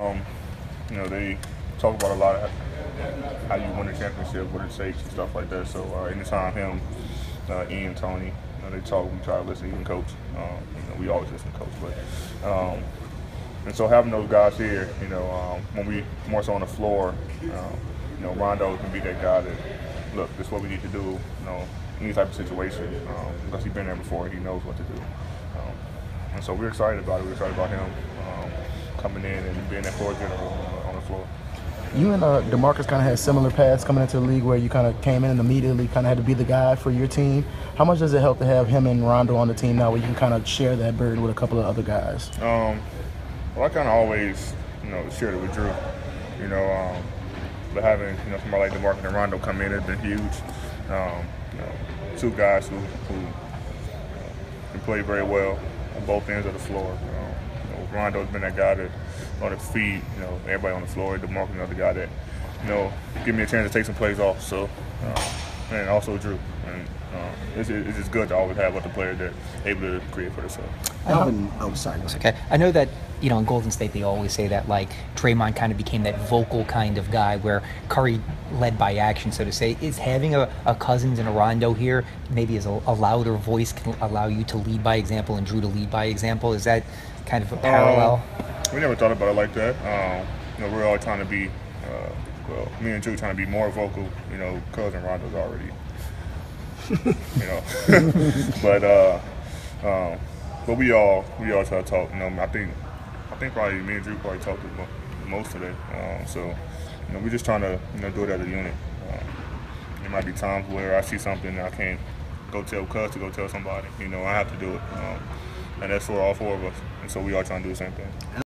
Um, you know, they talk about a lot of how you win a championship, what it takes, and stuff like that. So uh, anytime him, uh, Ian, Tony, you know, they talk, we try to listen. Even coach, um, you know, we always listen coach. But um, and so having those guys here, you know, um, when we more so on the floor, um, you know, Rondo can be that guy that look, this is what we need to do. You know, any type of situation um, because he's been there before. He knows what to do. Um, and so we're excited about it. We're excited about him um, coming in being that general on the floor. You and uh, Demarcus kind of had similar paths coming into the league where you kind of came in and immediately kind of had to be the guy for your team. How much does it help to have him and Rondo on the team now where you can kind of share that burden with a couple of other guys? Um, well, I kind of always, you know, shared it with Jrue. You know, um, but having you know somebody like Demarcus and Rondo come in has been huge. Um, you know, two guys who, who uh, can play very well on both ends of the floor. Um, you know, Rondo's been that guy that on his feet, you know, everybody on the floor. DeMarcus, another guy that, you know, give me a chance to take some plays off. So, uh, and also Jrue. And uh, it's, it's just good to always have other players that able to create for themselves. Alvin, oh, sorry. It's okay. I know that you know in Golden State they always say that like Draymond kind of became that vocal kind of guy where Curry led by action, so to say. Is having a, a Cousins and a Rondo here maybe as a, a, louder voice can allow you to lead by example and Jrue to lead by example? Is that kind of a parallel? Um, we never thought about it like that. Um, you know, we're all trying to be. Uh, well, me and Jrue trying to be more vocal. You know, cousin Rondo's already you know. but uh, um, but we all we all try to talk. You know, I think I think probably me and Jrue probably talked the most today. Um, so you know, we're just trying to you know do it as a unit. Um, there might be times where I see something I can't go tell Cuz to go tell somebody. You know, I have to do it, um, and that's for all four of us. And so we all trying to do the same thing.